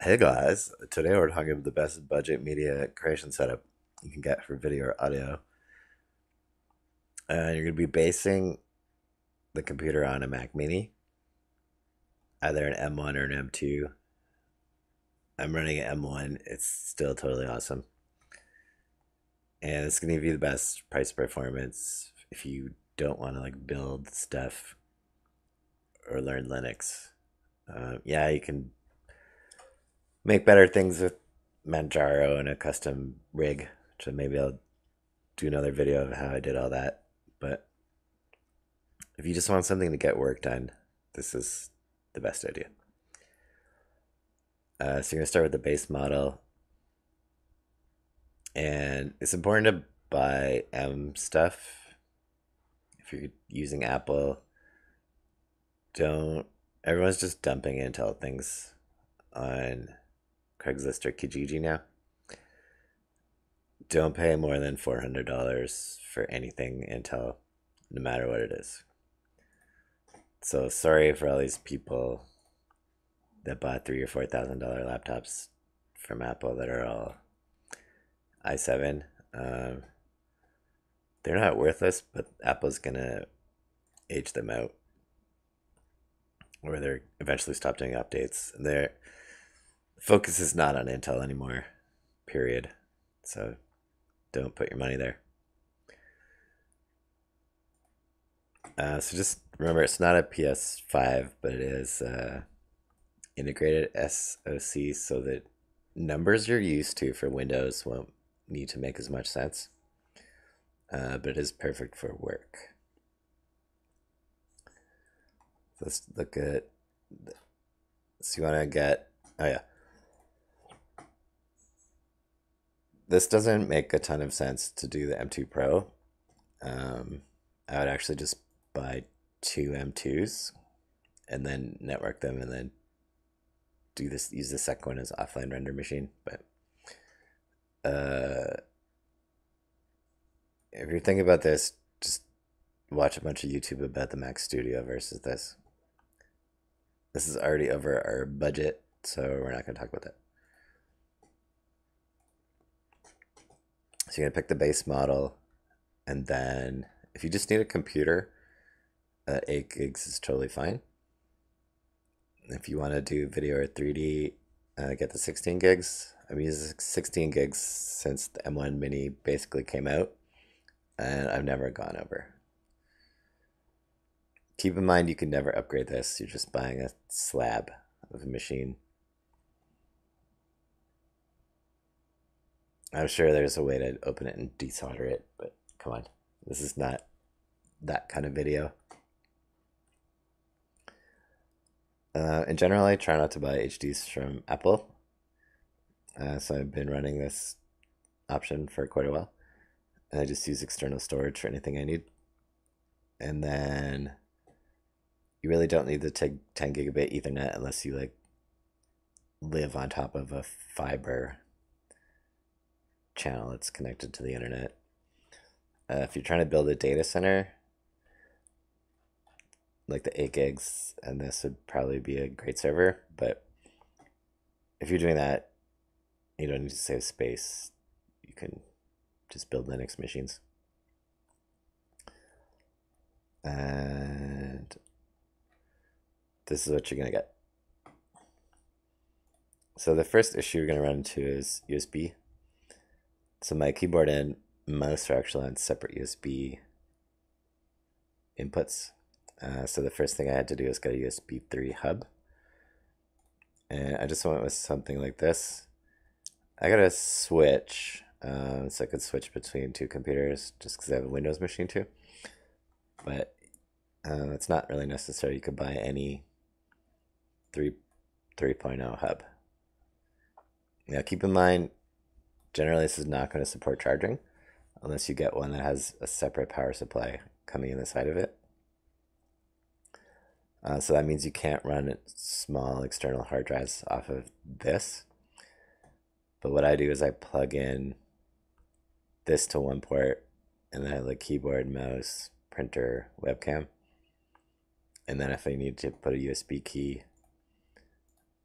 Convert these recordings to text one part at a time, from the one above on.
Hey guys, today we're talking about the best budget media creation setup you can get for video or audio. And you're going to be basing the computer on a Mac Mini, either an M1 or an M2. I'm running an M1, it's still totally awesome. And it's going to give you the best price performance if you don't want to like build stuff or learn Linux. Uh, yeah, you can make better things with Manjaro and a custom rig, So maybe I'll do another video of how I did all that. But if you just want something to get work done, this is the best idea. Uh, so you're gonna start with the base model, and it's important to buy M stuff. If you're using Apple, don't. Everyone's just dumping Intel things on Craigslist or Kijiji now. Don't pay more than $400 for anything until, no matter what it is. So sorry for all these people that bought three or four thousand dollar laptops from Apple that are all i7. Um, they're not worthless, but Apple's gonna age them out, or they're eventually stop doing updates. They're focus is not on Intel anymore, period. So don't put your money there. Uh, so just remember, it's not a PS5, but it is uh, integrated SoC, so that numbers you're used to for Windows won't need to make as much sense. Uh, but it is perfect for work. Let's look at. So you want to get. Oh yeah. This doesn't make a ton of sense to do the M2 Pro. Um, I would actually just buy two M2s and then network them and then do this use the second one as offline render machine. But uh, if you're thinking about this, just watch a bunch of YouTube about the Mac Studio versus this. This is already over our budget, so we're not going to talk about that. So you're gonna pick the base model, and then if you just need a computer, uh, eight gigs is totally fine. If you want to do video or 3D, uh, get the 16 gigs. I'm using 16 gigs since the M1 Mini basically came out, and I've never gone over. Keep in mind you can never upgrade this. You're just buying a slab of a machine. I'm sure there's a way to open it and desolder it, but come on. This is not that kind of video. Uh, in general, I try not to buy HDs from Apple. Uh, so I've been running this option for quite a while. And I just use external storage for anything I need. And then you really don't need the 10 gigabit Ethernet unless you like live on top of a fiber channel that's connected to the internet. Uh, if you're trying to build a data center, like the 8 gigs, and this would probably be a great server. But if you're doing that, you don't need to save space. You can just build Linux machines. And this is what you're going to get. So the first issue you're going to run into is USB. So my keyboard and mouse are actually on separate USB inputs. Uh, so the first thing I had to do is get a USB 3 hub. And I just went with something like this. I got a switch, um, so I could switch between two computers just because I have a Windows machine too. But uh, it's not really necessary. You could buy any 3 3.0 hub. Now keep in mind, Generally, this is not going to support charging unless you get one that has a separate power supply coming in the side of it. Uh, so that means you can't run small external hard drives off of this. But what I do is I plug in this to one port and then I have the keyboard, mouse, printer, webcam. And then if I need to put a USB key,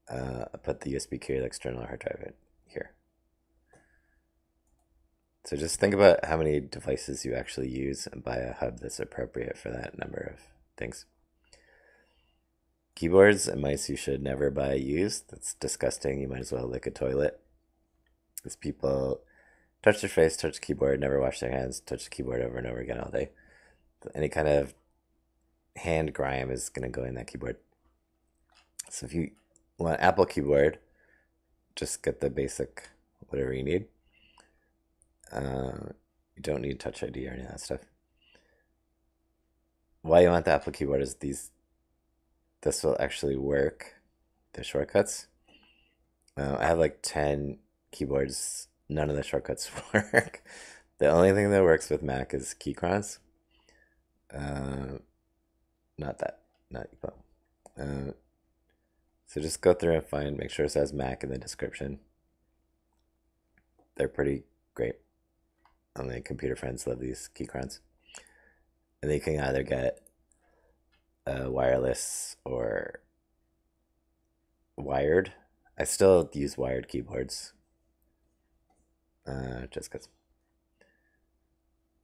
uh, I put the USB key the external hard drive in here. So just think about how many devices you actually use and buy a hub that's appropriate for that number of things. Keyboards and mice you should never buy used. That's disgusting. You might as well lick a toilet. Because people touch their face, touch the keyboard, never wash their hands, touch the keyboard over and over again all day. Any kind of hand grime is going to go in that keyboard. So if you want Apple keyboard, just get the basic whatever you need. Uh, you don't need Touch ID or any of that stuff. Why you want the Apple keyboard is these. This will actually work. The shortcuts. Uh, I have like ten keyboards. None of the shortcuts work. the only thing that works with Mac is Keychron. Uh, not that. Not Uh, so just go through and find. Make sure it says Mac in the description. They're pretty great. On my computer friends love these Keychrons. And they can either get a wireless or wired. I still use wired keyboards. Uh, just because.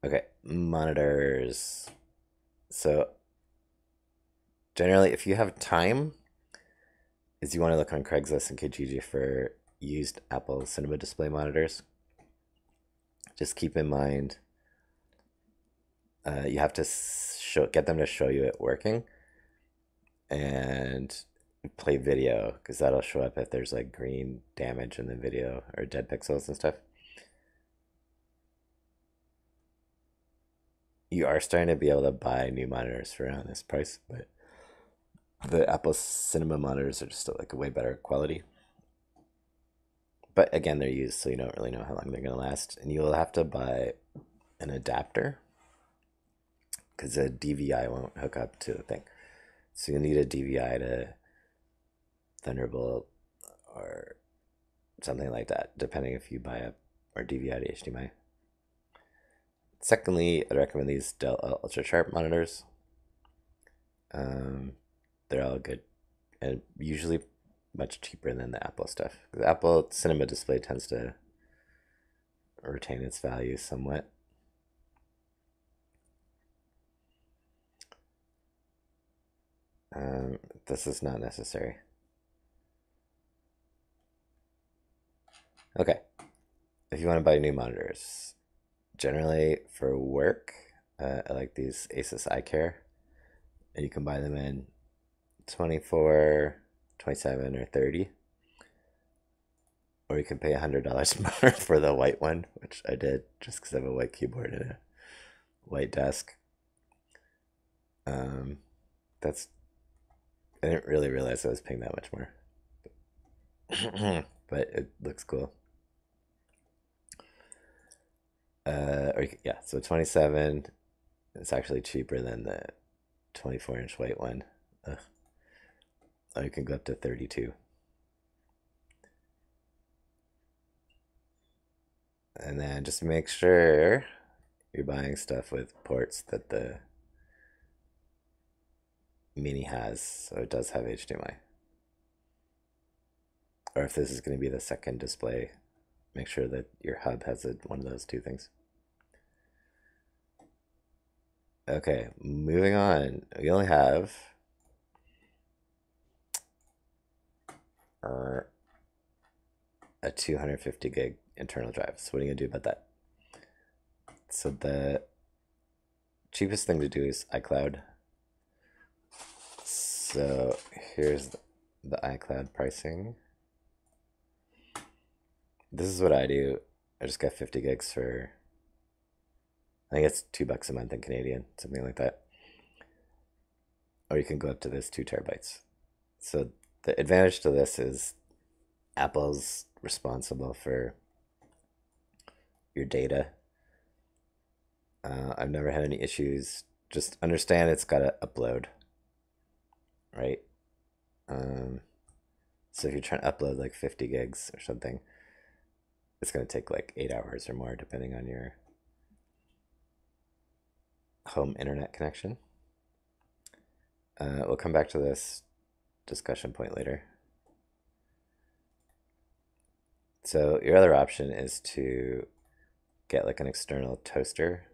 Okay, monitors. So, generally, if you have time, is you want to look on Craigslist and Kijiji for used Apple Cinema display monitors just keep in mind uh, you have to show get them to show you it working and play video because that'll show up if there's like green damage in the video or dead pixels and stuff. You are starting to be able to buy new monitors for around this price but the apple cinema monitors are just like a way better quality but again, they're used, so you don't really know how long they're going to last. And you'll have to buy an adapter because a DVI won't hook up to the thing. So you'll need a DVI to Thunderbolt or something like that, depending if you buy a or DVI to HDMI. Secondly, I'd recommend these Dell Ultra Sharp monitors. Um, they're all good and usually much cheaper than the Apple stuff. The Apple Cinema display tends to retain its value somewhat. Um, this is not necessary. Okay, if you want to buy new monitors, generally for work, uh, I like these Asus Eye Care, and you can buy them in 24 27 or 30 or you can pay $100 more for the white one which i did just because i have a white keyboard and a white desk. Um, that's i didn't really realize i was paying that much more. But it looks cool. Uh, or, yeah so 27 it's actually cheaper than the 24 inch white one. Ugh. Oh, you can go up to 32. And then just make sure you're buying stuff with ports that the Mini has. So it does have HDMI. Or if this is going to be the second display, make sure that your hub has a, one of those two things. Okay, moving on. We only have or a 250 gig internal drive. So what are you gonna do about that? So the cheapest thing to do is iCloud. So here's the iCloud pricing. This is what I do. I just got 50 gigs for I think it's two bucks a month in Canadian, something like that. Or you can go up to this two terabytes. So the advantage to this is Apple's responsible for your data. Uh, I've never had any issues. Just understand it's got to upload, right? Um, so if you're trying to upload like 50 gigs or something, it's going to take like eight hours or more, depending on your home internet connection. Uh, we'll come back to this discussion point later. So your other option is to get like an external toaster.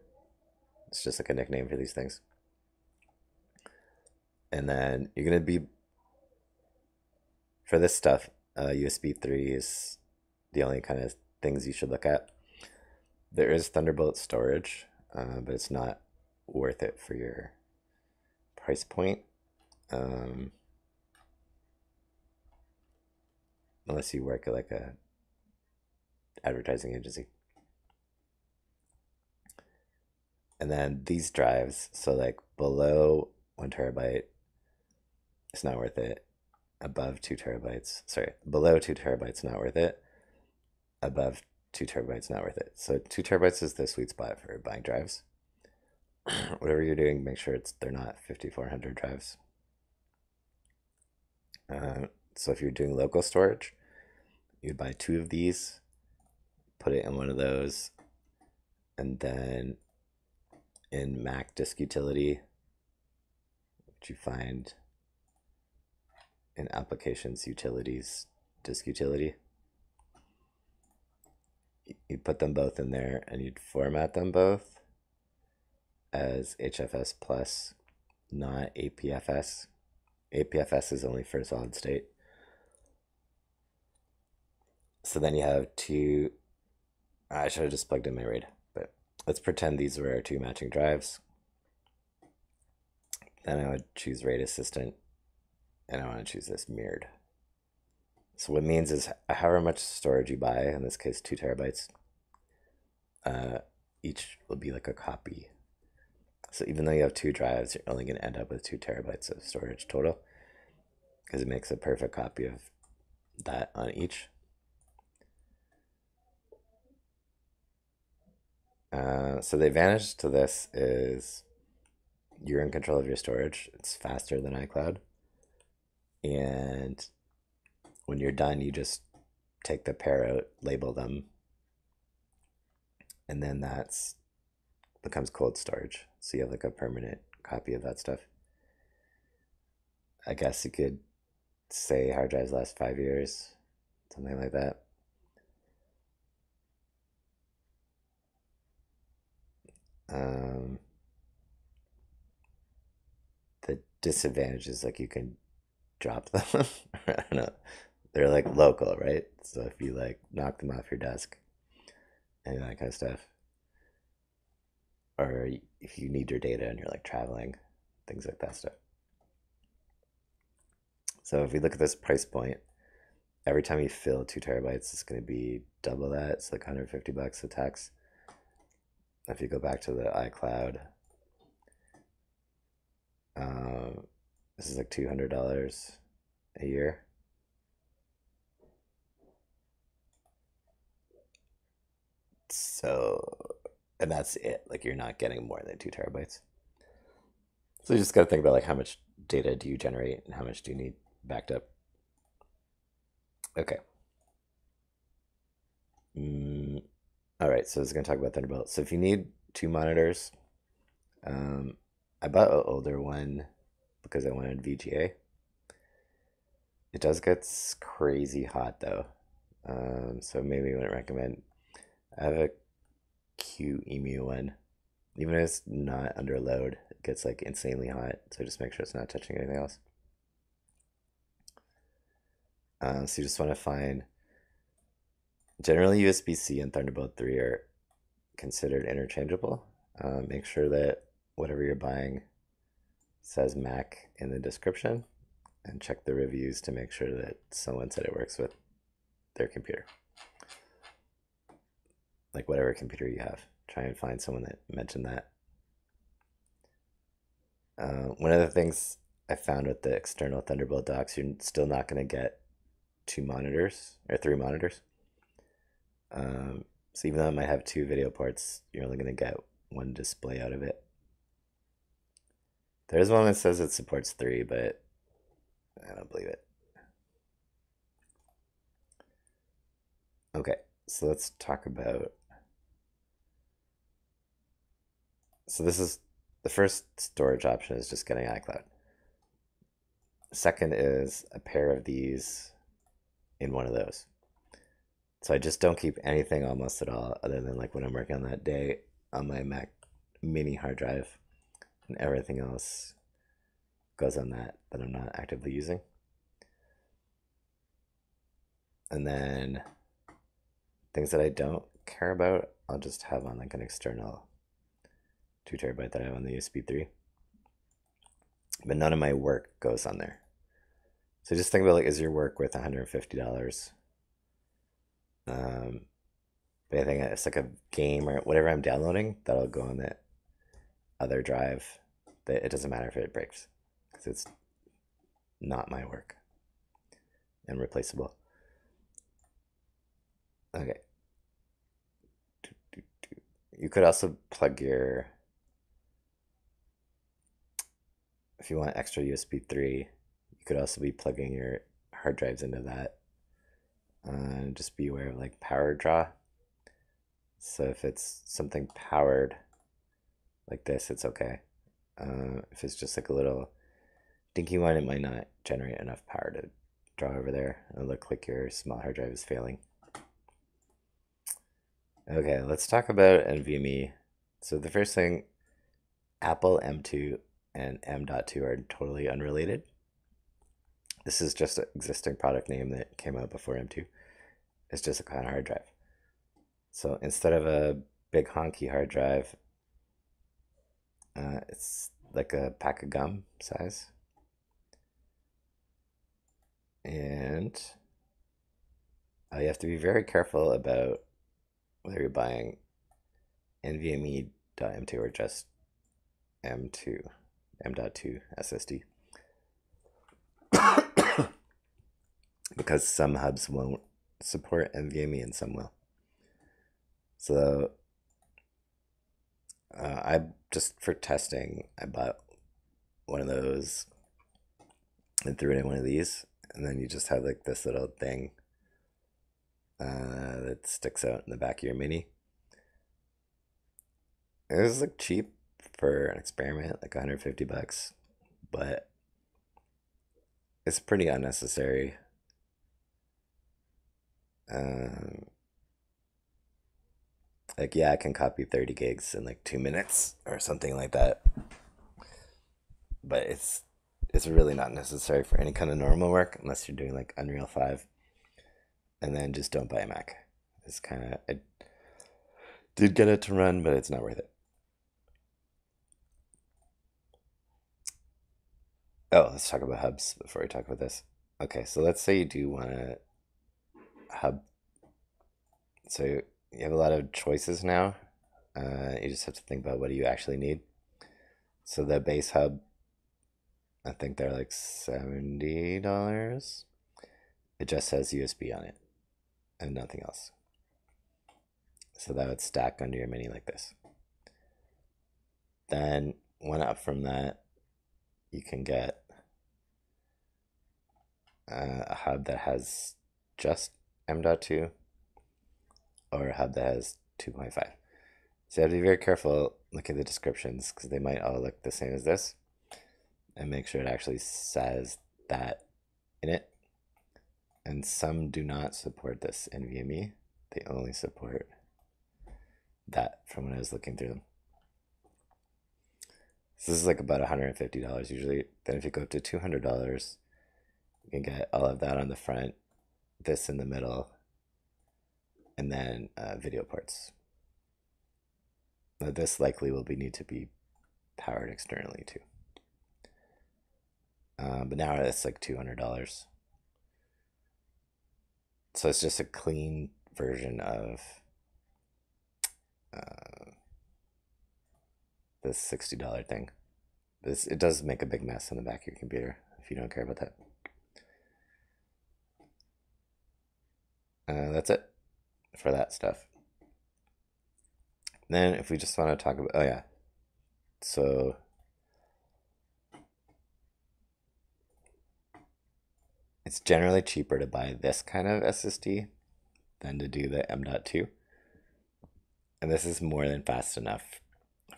It's just like a nickname for these things. And then you're gonna be for this stuff, uh, USB 3 is the only kind of things you should look at. There is Thunderbolt storage, uh, but it's not worth it for your price point. Um, unless you work at like a advertising agency. And then these drives, so like below one terabyte, it's not worth it. Above two terabytes, sorry, below two terabytes, not worth it. Above two terabytes, not worth it. So two terabytes is the sweet spot for buying drives. Whatever you're doing, make sure it's they're not 5400 drives. Uh, so if you're doing local storage, you'd buy two of these, put it in one of those, and then in Mac Disk Utility, which you find in Applications Utilities Disk Utility, you put them both in there and you'd format them both as HFS plus, not APFS. APFS is only for solid state. So then you have two. I should have just plugged in my RAID, but let's pretend these were our two matching drives. Then I would choose RAID Assistant, and I want to choose this mirrored. So what means is however much storage you buy, in this case two terabytes, uh, each will be like a copy. So even though you have two drives, you're only going to end up with two terabytes of storage total, because it makes a perfect copy of that on each. Uh, so the advantage to this is you're in control of your storage. It's faster than iCloud. And when you're done, you just take the pair out, label them, and then that's becomes cold storage. So you have like a permanent copy of that stuff. I guess you could say hard drives last five years, something like that. Um, the disadvantage is like you can drop them. I don't know. They're like local, right? So if you like knock them off your desk and that kind of stuff, or if you need your data and you're like traveling, things like that stuff. So if we look at this price point, every time you fill two terabytes, it's going to be double that. It's like 150 bucks of tax if you go back to the iCloud, uh, this is like two hundred dollars a year. So, and that's it. Like you're not getting more than two terabytes. So you just got to think about like how much data do you generate and how much do you need backed up. Okay. Mm, all right, so I was going to talk about Thunderbolt. So if you need two monitors, um, I bought an older one because I wanted VGA. It does get crazy hot though, um, so maybe I wouldn't recommend. I have a QEMU one. Even if it's not under load, it gets like insanely hot. So just make sure it's not touching anything else. Uh, so you just want to find Generally, USB C and Thunderbolt 3 are considered interchangeable. Uh, make sure that whatever you're buying says Mac in the description and check the reviews to make sure that someone said it works with their computer. Like whatever computer you have, try and find someone that mentioned that. Uh, one of the things I found with the external Thunderbolt docks, you're still not going to get two monitors or three monitors. Um, so even though it might have two video ports, you're only going to get one display out of it. There's one that says it supports three, but I don't believe it. Okay, so let's talk about. So this is the first storage option is just getting iCloud. Second is a pair of these in one of those. So I just don't keep anything almost at all other than like when I'm working on that day on my Mac mini hard drive and everything else goes on that that I'm not actively using. And then things that I don't care about, I'll just have on like an external two terabyte that I have on the USB 3. But none of my work goes on there. So just think about like, is your work worth $150? Um, but I think it's like a game or whatever I'm downloading that'll go on that other drive. That it doesn't matter if it breaks because it's not my work and replaceable. Okay. You could also plug your, if you want extra USB 3, you could also be plugging your hard drives into that. Just be aware of like power draw. So if it's something powered like this, it's okay. Uh, if it's just like a little dinky one, it might not generate enough power to draw over there. It'll look like your small hard drive is failing. Okay, let's talk about NVMe. So the first thing, Apple M2 and M.2 are totally unrelated. This is just an existing product name that came out before M2. It's just a kind of hard drive. So instead of a big honky hard drive, uh, it's like a pack of gum size. And uh, you have to be very careful about whether you're buying NVMe.M2 or just M2, M.2 SSD. because some hubs won't support NVMe in some way. So uh, I just for testing, I bought one of those and threw it in one of these, and then you just have like this little thing uh, that sticks out in the back of your mini. It was like cheap for an experiment, like 150 bucks, but it's pretty unnecessary. Um, like yeah, I can copy 30 gigs in like two minutes or something like that, but it's it's really not necessary for any kind of normal work unless you're doing like Unreal 5 and then just don't buy a Mac. It's kind of I did get it to run, but it's not worth it. Oh, let's talk about hubs before we talk about this. Okay, so let's say you do want to hub. So you have a lot of choices now. Uh, you just have to think about what do you actually need. So the base hub, I think they're like seventy dollars. It just says USB on it and nothing else. So that would stack under your mini like this. Then one up from that, you can get uh, a hub that has just M.2 or a hub that has 2.5. So you have to be very careful looking at the descriptions because they might all look the same as this and make sure it actually says that in it and some do not support this NVMe. They only support that from when I was looking through them. So this is like about $150 usually. Then if you go up to $200, you can get all of that on the front, this in the middle, and then uh, video ports. Now this likely will be need to be powered externally too. Uh, but now it's like $200 so it's just a clean version of uh, this sixty dollar thing. This it does make a big mess on the back of your computer if you don't care about that. Uh, that's it for that stuff. Then if we just want to talk about oh yeah, so it's generally cheaper to buy this kind of SSD than to do the M.2. And this is more than fast enough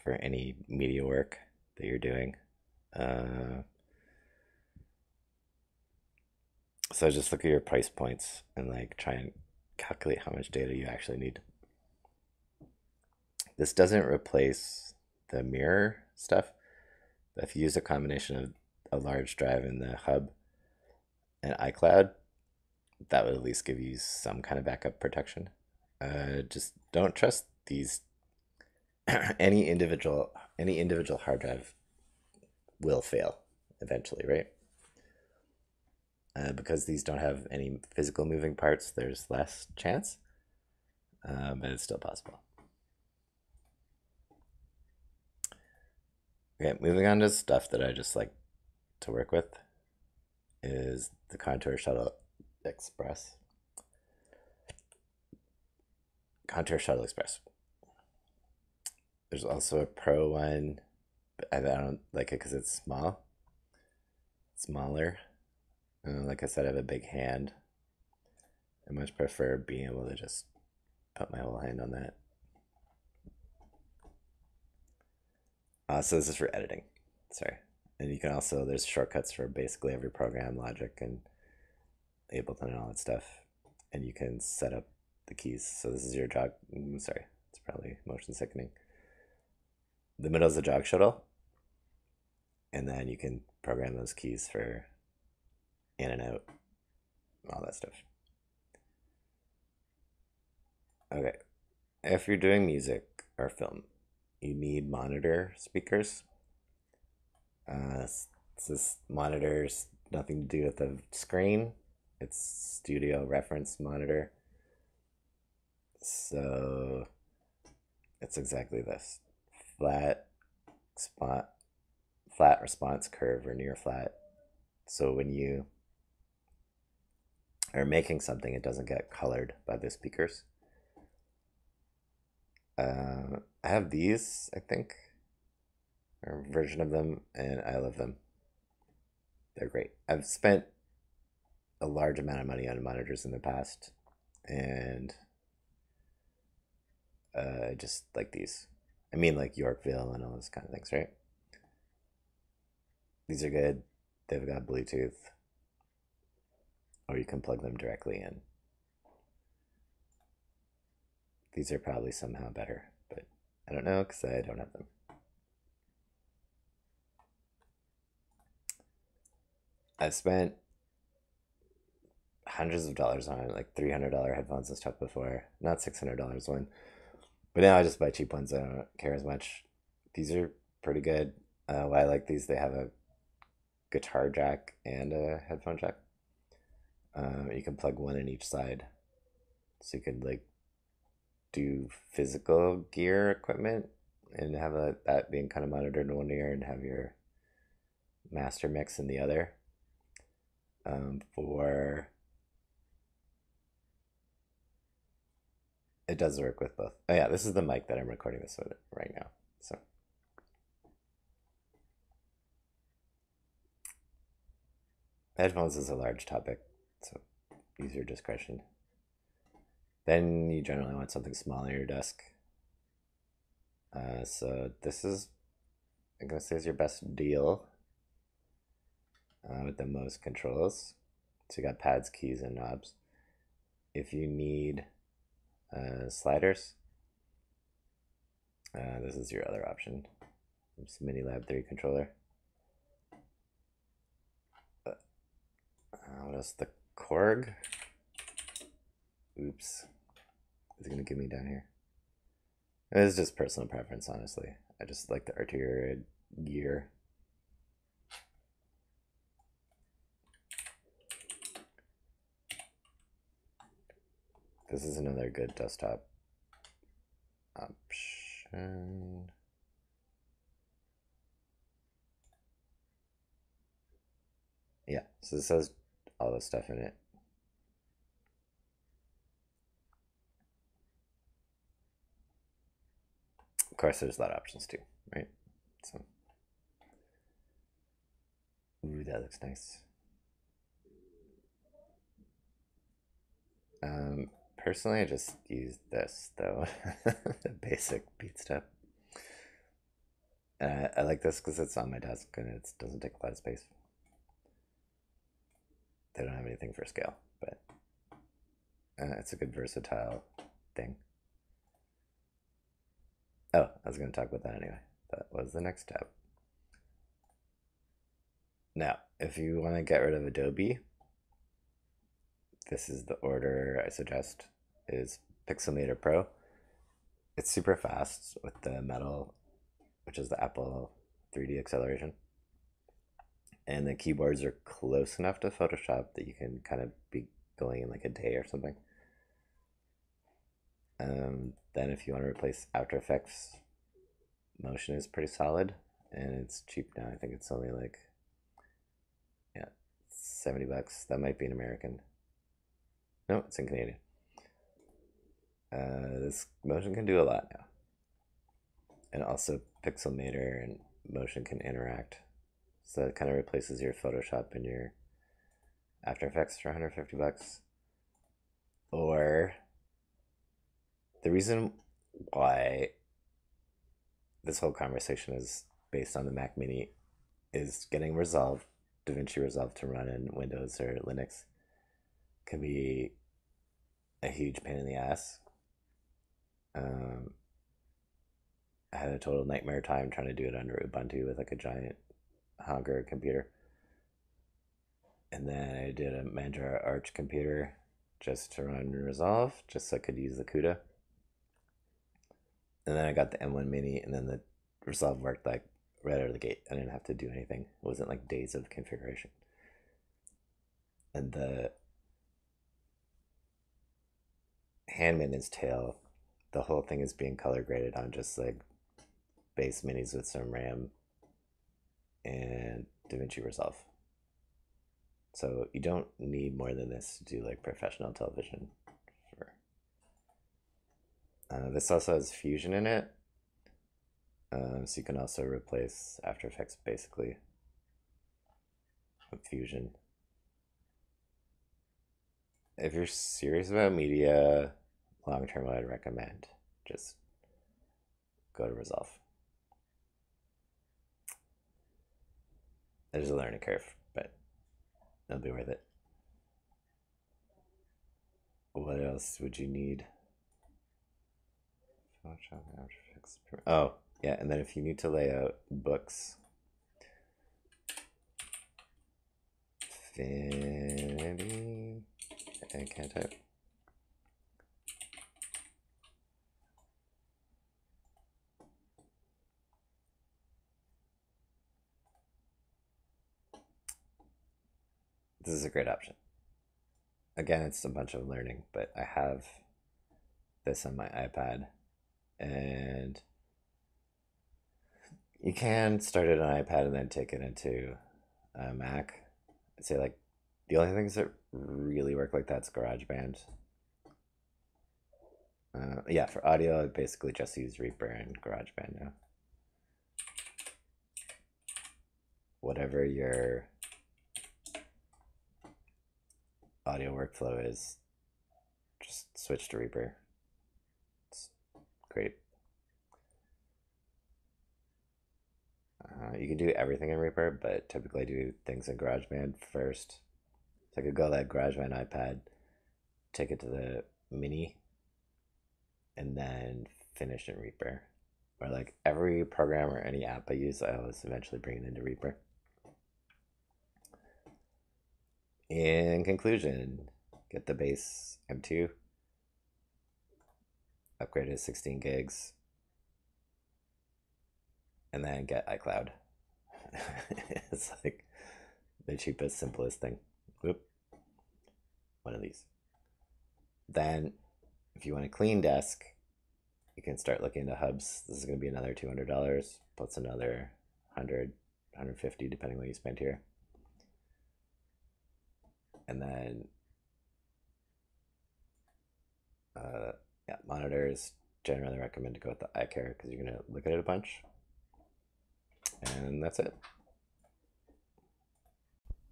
for any media work that you're doing. Uh, so just look at your price points and like try and calculate how much data you actually need. This doesn't replace the mirror stuff. If you use a combination of a large drive in the hub and iCloud, that would at least give you some kind of backup protection. Uh, just don't trust these. any individual any individual hard drive will fail eventually, right? Uh, because these don't have any physical moving parts, there's less chance, but it's still possible. Okay, moving on to stuff that I just like to work with is the Contour Shuttle Express. Contour Shuttle Express. There's also a Pro one, but I don't like it because it's small. Smaller. Like I said, I have a big hand. I much prefer being able to just put my whole hand on that. Uh, so this is for editing. Sorry. And you can also, there's shortcuts for basically every program, Logic and Ableton and all that stuff. And you can set up the keys. So this is your jog, mm, sorry, it's probably motion sickening. The middle is the jog shuttle. And then you can program those keys for in and out, all that stuff. Okay. If you're doing music or film, you need monitor speakers. Uh, this monitor's nothing to do with the screen. It's studio reference monitor. So it's exactly this flat spot, flat response curve or near flat. So when you are making something, it doesn't get colored by the speakers. Uh, I have these, I think, or version of them, and I love them. They're great. I've spent a large amount of money on monitors in the past, and uh, just like these. I mean, like Yorkville and all those kind of things, right? These are good. They've got Bluetooth, or you can plug them directly in. These are probably somehow better, but I don't know because I don't have them. I've spent hundreds of dollars on like three hundred dollar headphones and stuff before, not six hundred dollars one. But now I just buy cheap ones. I don't care as much. These are pretty good. Uh, why I like these, they have a guitar jack and a headphone jack. Um, you can plug one in each side, so you can like do physical gear equipment and have a, that being kind of monitored in one ear and have your master mix in the other. Um, for it does work with both. Oh yeah, this is the mic that I'm recording this with right now. So headphones is a large topic, so use your discretion. Then you generally want something small on your desk. Uh, so this is, I'm gonna say, is your best deal uh, with the most controls. So you got pads, keys, and knobs. If you need uh, sliders, uh, this is your other option. It's Mini Lab 3 controller. Uh, what else? The Korg. Oops. Is it going to give me down here? It's just personal preference, honestly. I just like the Arturia gear. This is another good desktop option. Yeah, so this has all the stuff in it. Of course, there's a lot of options too, right? So, ooh, that looks nice. Um, personally, I just use this though, the basic beat step. Uh, I like this because it's on my desk and it doesn't take a lot of space. They don't have anything for scale, but Uh, it's a good versatile thing. Oh, I was going to talk about that anyway. That was the next step. Now, if you want to get rid of Adobe, this is the order I suggest is Pixelmator Pro. It's super fast with the metal, which is the Apple 3D acceleration. And the keyboards are close enough to Photoshop that you can kind of be going in like a day or something. Um, then if you want to replace After Effects, Motion is pretty solid and it's cheap now. I think it's only like yeah, 70 bucks. That might be an American. No, it's in Canadian. Uh, this motion can do a lot now. And also Pixelmator and motion can interact. So it kind of replaces your Photoshop and your After Effects for 150 bucks. Or the reason why this whole conversation is based on the Mac Mini is getting Resolve, DaVinci Resolve to run in Windows or Linux can be a huge pain in the ass. Um, I had a total nightmare time trying to do it under Ubuntu with like a giant Honker computer. And then I did a Manjaro Arch computer just to run Resolve, just so I could use the CUDA and then I got the M1 Mini, and then the Resolve worked like right out of the gate. I didn't have to do anything. It wasn't like days of configuration. And the Handmaiden's Tale, the whole thing is being color graded on just like base minis with some RAM and DaVinci Resolve. So you don't need more than this to do like professional television uh, this also has Fusion in it. Um, so you can also replace After Effects basically with Fusion. If you're serious about media long term, I'd recommend just go to Resolve. There's a learning curve, but it'll be worth it. What else would you need? Oh, yeah, and then if you need to lay out books, Affinity, I can't type. This is a great option. Again, it's a bunch of learning, but I have this on my iPad and you can start it on iPad and then take it into a Mac. I'd say like the only things that really work like that's GarageBand. Uh, yeah, for audio, I basically just use Reaper and GarageBand now. Whatever your audio workflow is, just switch to Reaper It's great. Uh, you can do everything in Reaper, but typically do things in GarageBand first. So I could go that GarageBand iPad, take it to the Mini, and then finish in Reaper. Or like every program or any app I use, I always eventually bring it into Reaper. In conclusion, get the base M2 upgrade to 16 gigs, and then get iCloud. it's like the cheapest, simplest thing. Whoop. One of these. Then, if you want a clean desk, you can start looking into hubs. This is going to be another $200 plus another 100 150 depending on what you spend here. And then uh, yeah, monitors generally recommend to go with the Eye Care because you're gonna look at it a bunch. And that's it.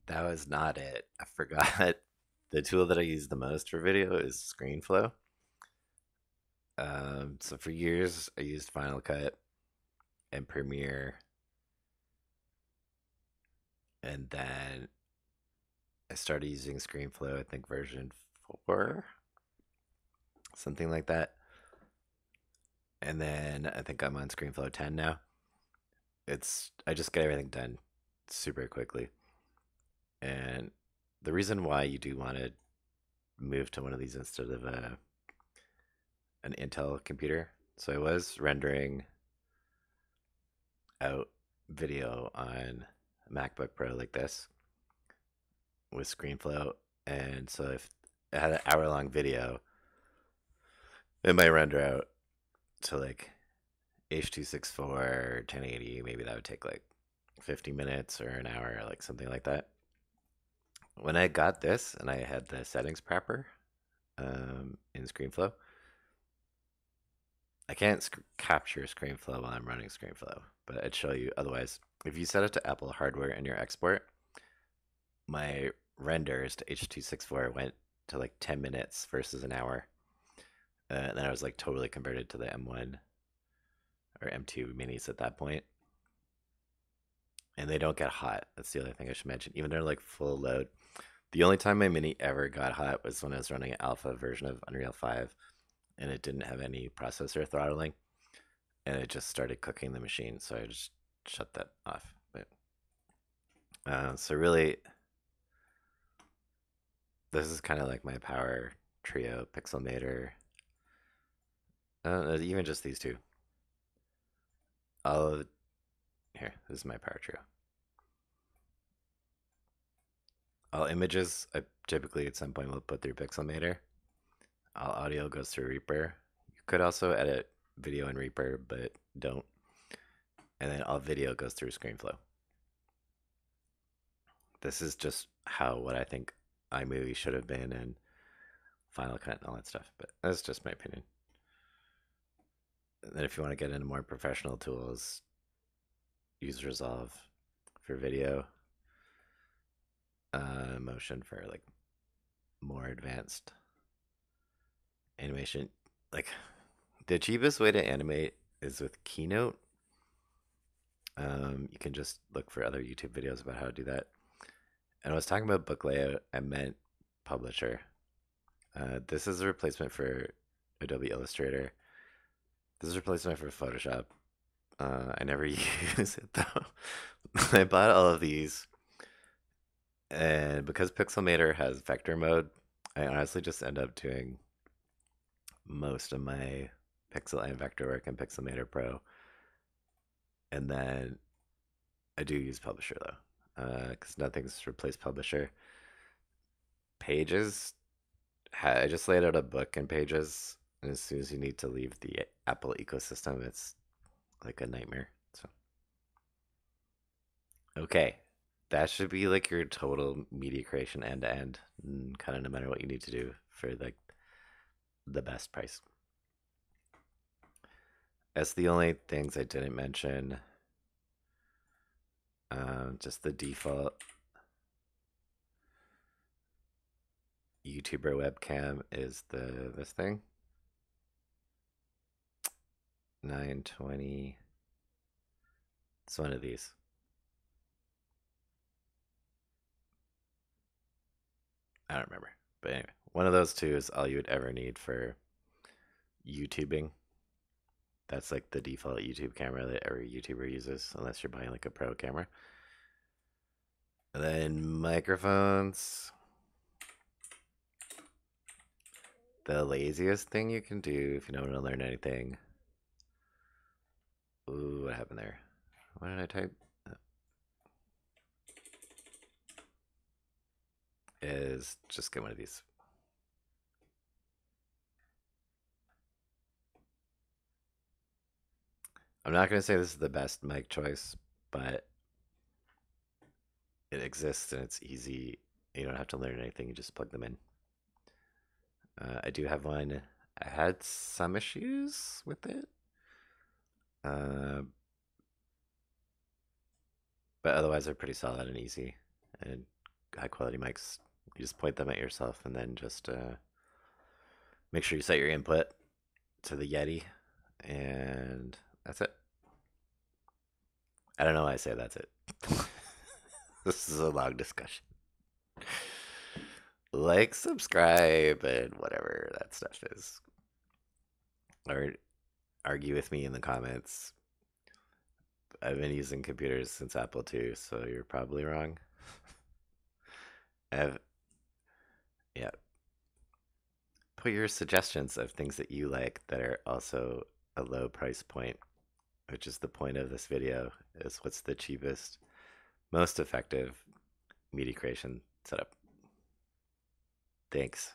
That was not it. I forgot the tool that I use the most for video is ScreenFlow. Um, so for years I used Final Cut and Premiere, and then I started using ScreenFlow. I think version four something like that. And then I think I'm on ScreenFlow 10 now. It's I just get everything done super quickly. And the reason why you do want to move to one of these instead of a an Intel computer. So I was rendering out video on MacBook Pro like this with ScreenFlow, and so if it had an hour long video, it might render out to like H264 1080. Maybe that would take like 50 minutes or an hour, like something like that. When I got this and I had the settings prepper um, in ScreenFlow, I can't sc- capture ScreenFlow while I'm running ScreenFlow, but I'd show you otherwise. If you set it to Apple hardware in your export, my renders to H.264 went to like 10 minutes versus an hour. Uh, and then I was like totally converted to the M1 or M2 minis at that point. And they don't get hot. That's the other thing I should mention. Even though they're like full load. The only time my mini ever got hot was when I was running an alpha version of Unreal 5 and it didn't have any processor throttling and it just started cooking the machine. So I just shut that off. But uh, so really, this is kind of like my power trio pixelmator. Uh, even just these two. All of here, this is my power trio. All images, I typically at some point will put through Pixelmator. All audio goes through Reaper. You could also edit video in Reaper, but don't. And then all video goes through ScreenFlow. This is just how what I think iMovie should have been and Final Cut and all that stuff. But that's just my opinion. And then if you want to get into more professional tools, use Resolve for video, uh, Motion for like more advanced animation. Like the cheapest way to animate is with Keynote. Um, you can just look for other YouTube videos about how to do that. And I was talking about book layout, I meant Publisher. Uh, this is a replacement for Adobe Illustrator. This is a replacement for Photoshop. Uh, I never use it though. I bought all of these, and because Pixelmator has vector mode, I honestly just end up doing most of my pixel and vector work in Pixelmator Pro. And then I do use Publisher though, because uh, nothing's replaced Publisher. Pages, I just laid out a book in Pages, and as soon as you need to leave the Apple ecosystem, it's like a nightmare. So, okay, that should be like your total media creation end to end, kind of no matter what you need to do for like the best price. That's the only things I didn't mention. Um, just the default YouTuber webcam is the this thing. 920. It's one of these. I don't remember. But anyway, one of those two is all you would ever need for YouTubing. That's like the default YouTube camera that every YouTuber uses, unless you're buying like a pro camera. And then microphones. The laziest thing you can do if you don't want to learn anything Ooh, what happened there? Why did I type? Is just get one of these. I'm not going to say this is the best mic choice, but it exists and it's easy. You don't have to learn anything, you just plug them in. Uh, I do have one. I had some issues with it. Uh, but otherwise, they're pretty solid and easy and high quality mics. You just point them at yourself and then just uh, make sure you set your input to the Yeti, and that's it. I don't know why I say that's it. this is a long discussion. Like, subscribe, and whatever that stuff is. or argue with me in the comments. I've been using computers since Apple II, so you're probably wrong. I've, yeah. Put your suggestions of things that you like that are also a low price point, which is the point of this video, is what's the cheapest, most effective media creation setup. Thanks.